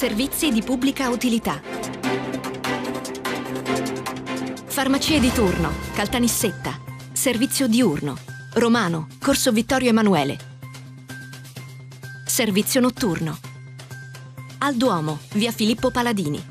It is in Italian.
Servizi di pubblica utilità. Farmacie di turno, Caltanissetta. Servizio diurno. Romano, Corso Vittorio Emanuele. Servizio notturno. Al Duomo, via Filippo Paladini.